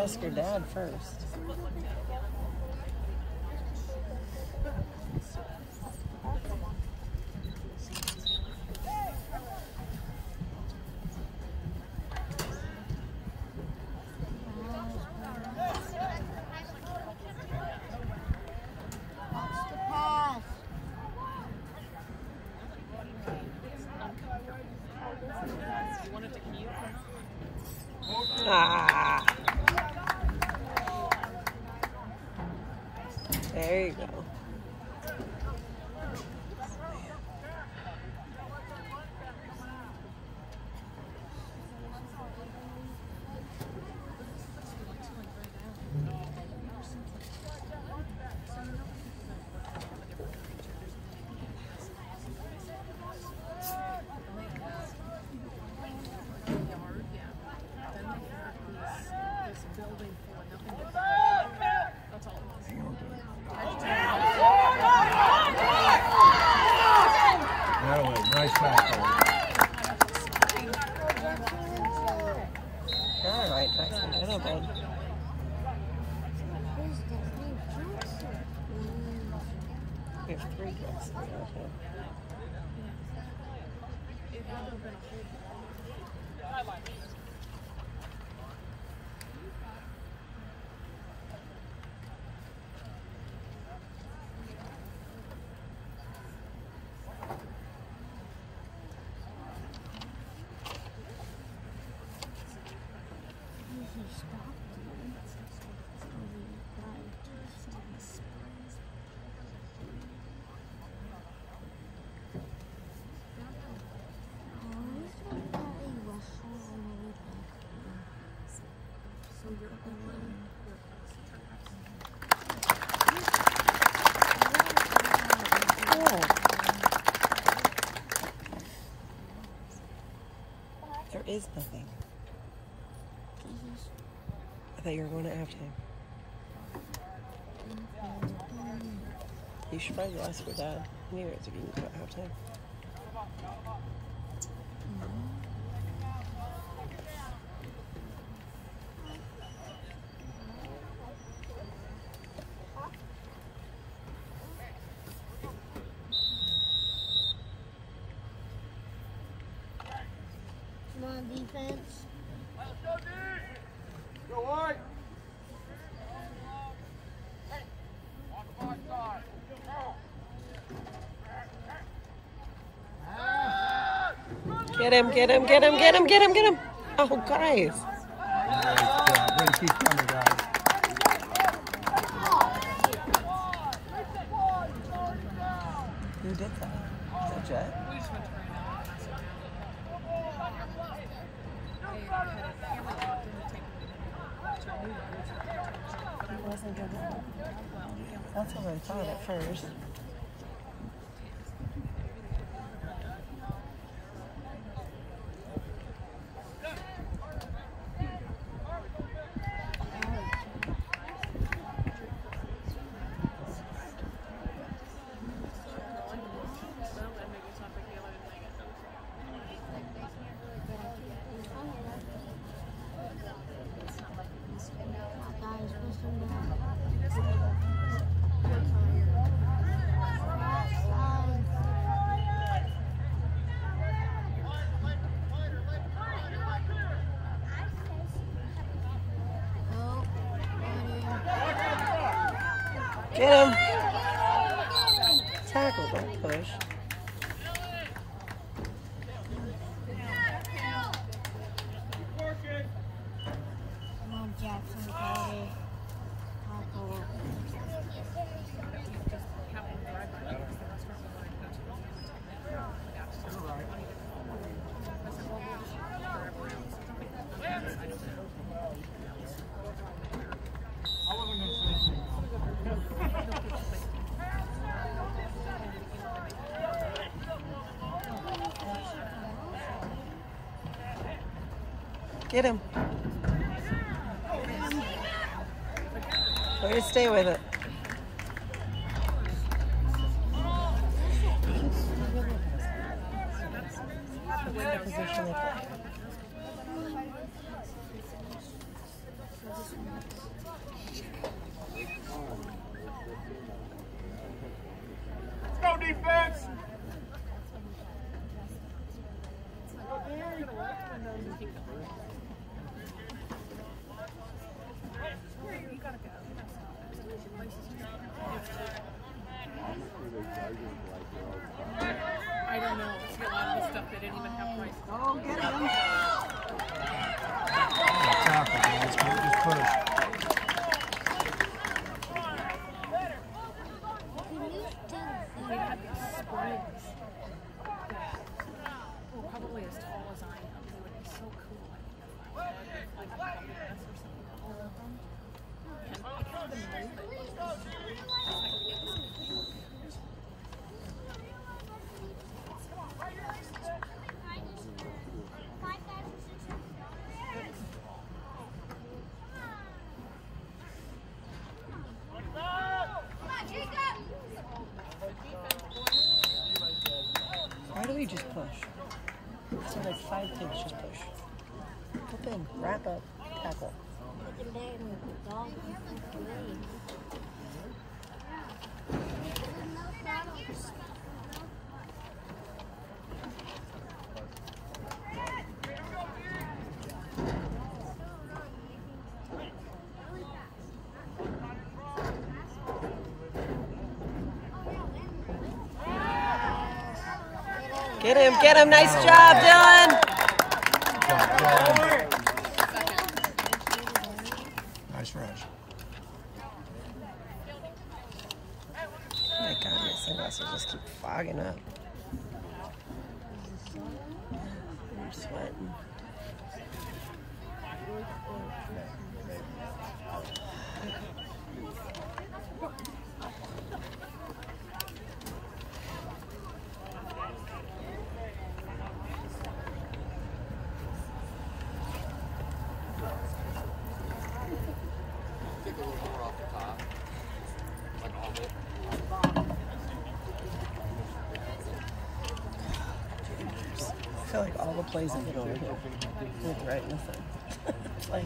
ask your dad first. Ah. There you go. Natalie, nice tackle. All right, We have three Jacksons out here. Oh. Is nothing. I thought you were going to halftime. You should probably ask your dad. Anyways, if you can go at halftime. Come on, defense. Go White. Get him, get him, get him, get him, get him, get him. Oh, guys. Coming, guys. Who did that? Is that Jet? That's what I thought at first. Get him. Tackle, don't push. Get him. Way just stay with it. Oh. get Get him, get him. Nice job, Dylan. all the plays I hit here. With right in like,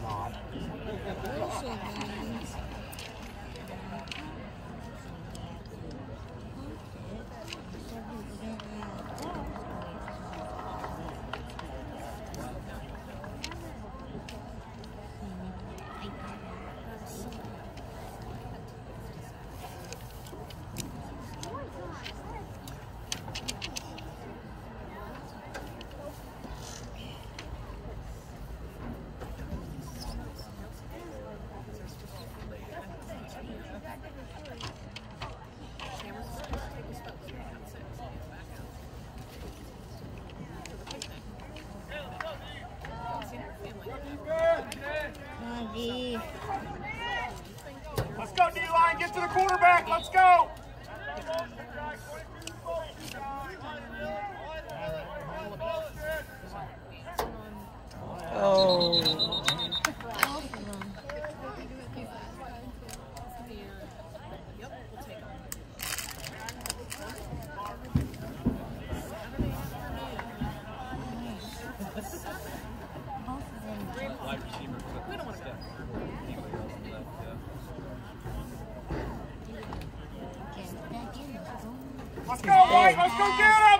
Let's go, Mike. Let's go get him.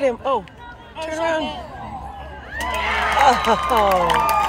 Get him. Oh, oh turn around. Oh.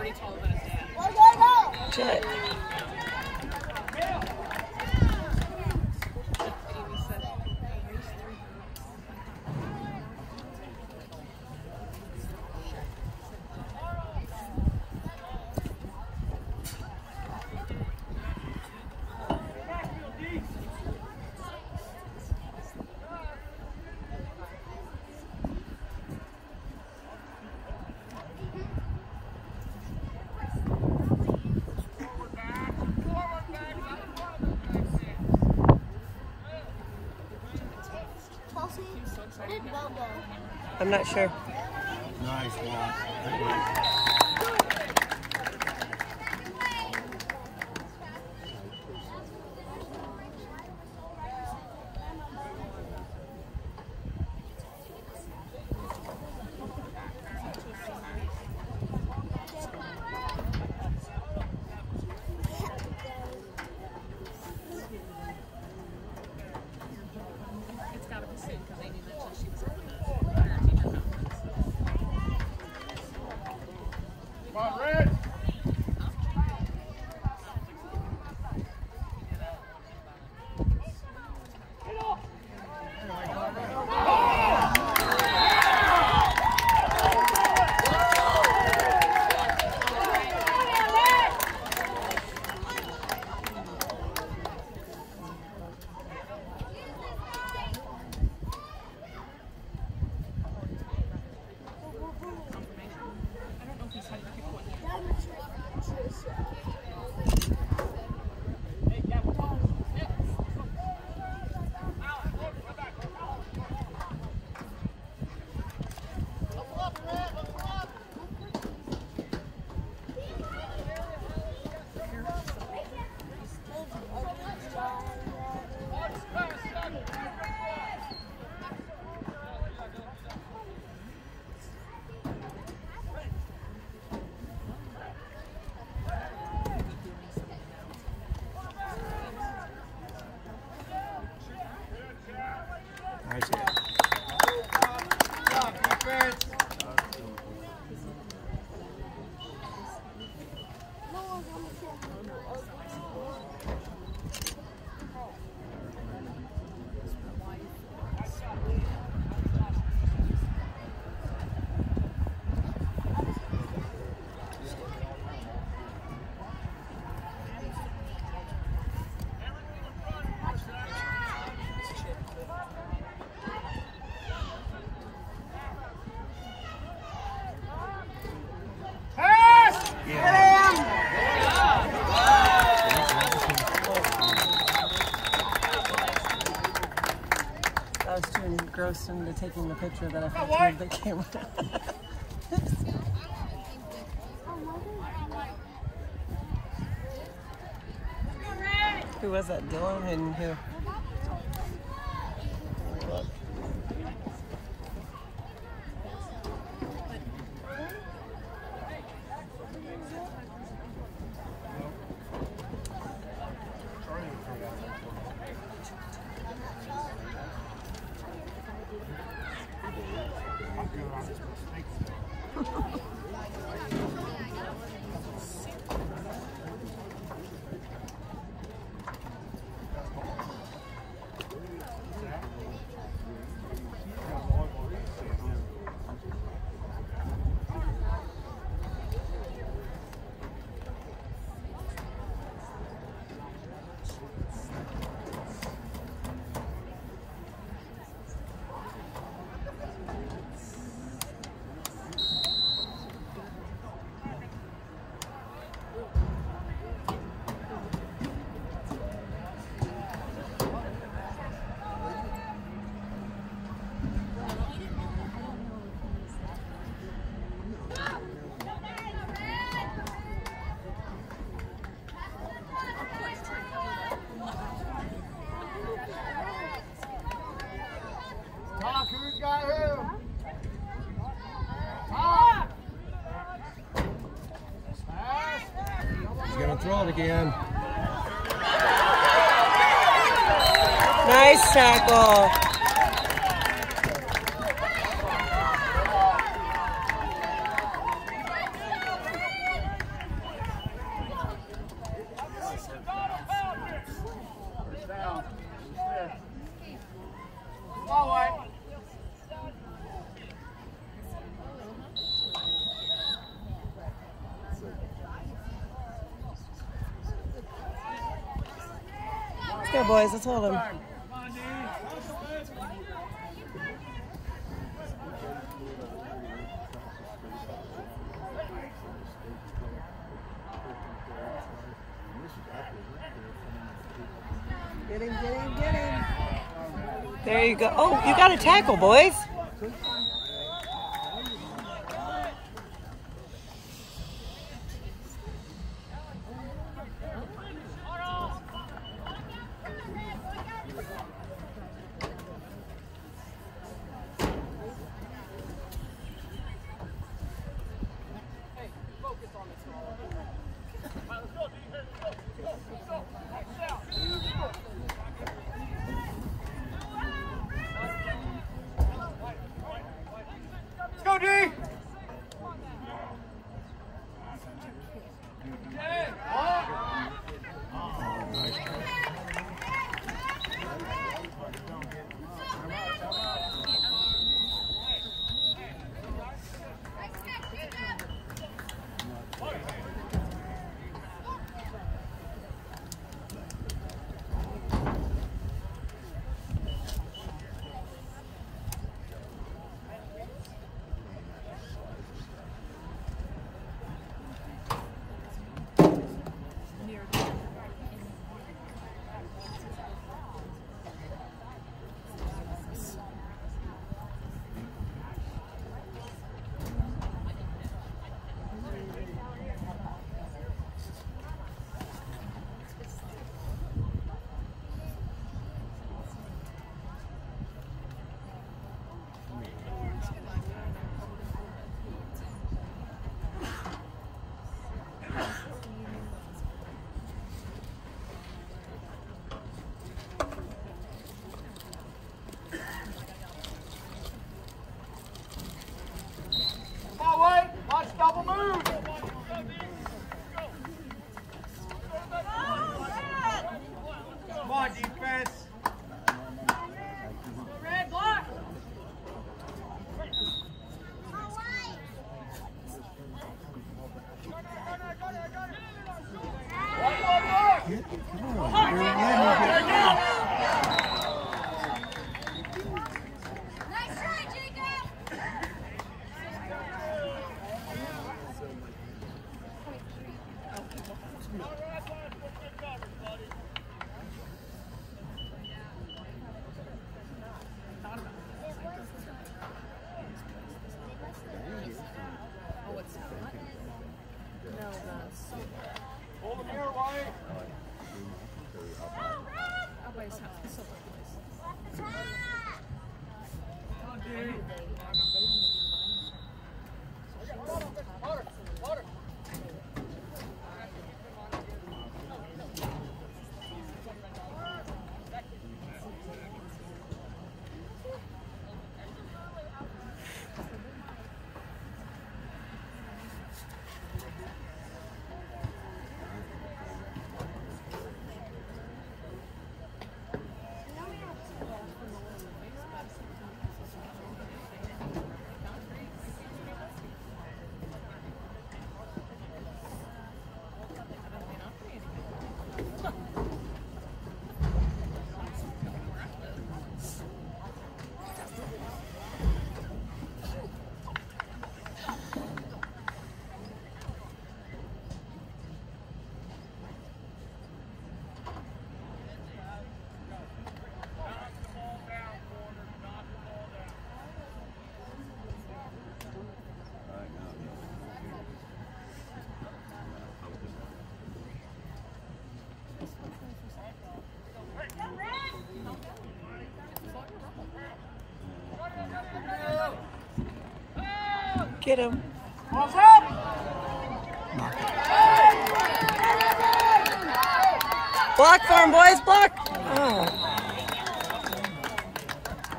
already taller than his dad. Good. I'm not sure. person to taking the picture that I filmed the camera. who was that? Dylan and who? let's go boys. Let's hold them. go. Oh, you got a tackle, boys. Get him. Balls up! Block for him, boys. Block. Oh.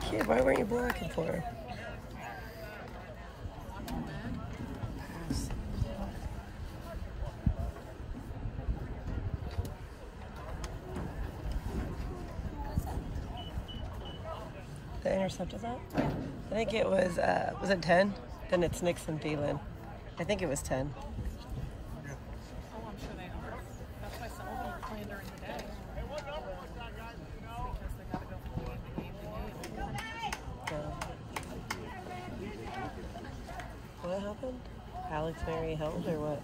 Kid, why weren't you blocking for him? The intercept is that? I think it was, uh, was it 10? Then it's Nixon Thielen. I think it was 10. Oh, I'm sure they are. That's why some of them playing during the day. Because they gotta go from game to game to game. Uh, what happened? Alex Mary held or what?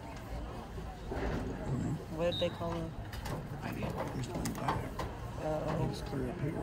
What did they call him? He's going back. Uh, He's clear up here.